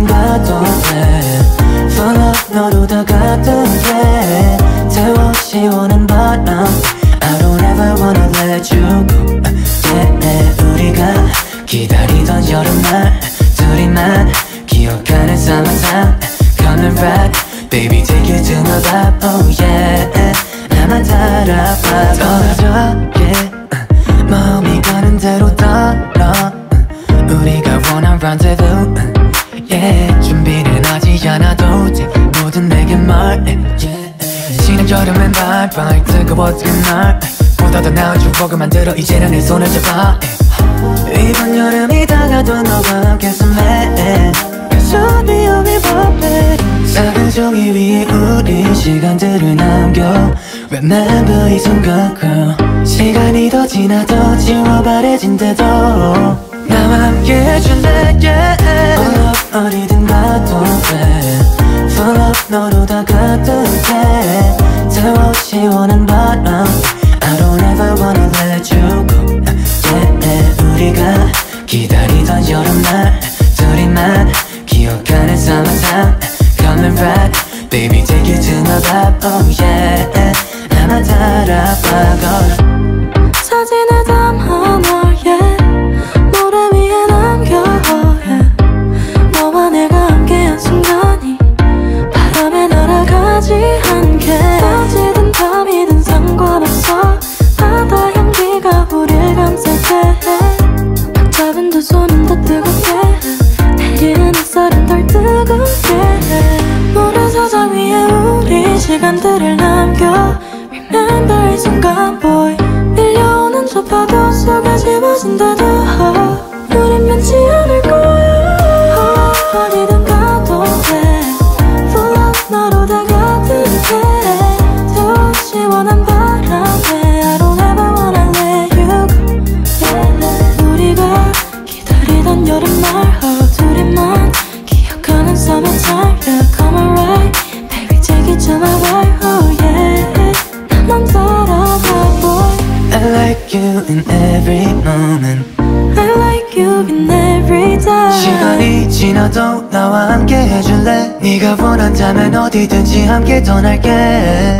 생각던데 Follow 너로 다가던데 태워 시원한 바람 I don't ever wanna let you go yeah, 우리가 기다리던 여름날 둘이만 기억하는 summertime Coming back Baby take it to my vibe Oh yeah 나만 따라봐 떨어져 yeah 마음이 가는 대로 따라 우리가 원한 rendezvous 준비는 하지 않아도 돼. 모든 내게 말해. 지난 여름엔 발발 뜨거워진 날. 보다 더 나은 추억을 만들어. 이제는 내 손을 잡아. 이번 여름이 다가도 너와 me how we want 작은 종이 위에 우리 시간들을 남겨. Remember 이 순간 girl 시간이 더 지나도 지워 바래진대도 나와 함께 해줄래 yeah All up 어디든 가도 돼 Full up 너로 다 가도 돼 태워 시원한 바람 I don't ever wanna let you go yeah, yeah. 우리가 기다리던 여름날 둘이만 기억하는 summertime Coming back Baby take it to my vibe oh yeah 나만 따라봐 걸어 사진에 담 두 손은 더 뜨겁게. 내리는 햇살은 덜 뜨겁게. 모래사장 위에 우리 시간들을 남겨. Remember 이 순간 boy. 밀려오는 저 파도 속에 집어진대도. 우린 면치 않을 거야 지나도 나와 함께 해줄래? 네가 원한다면 어디든지 함께 떠날게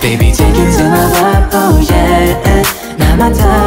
Baby, take it to my vibe, oh yeah. 나만 다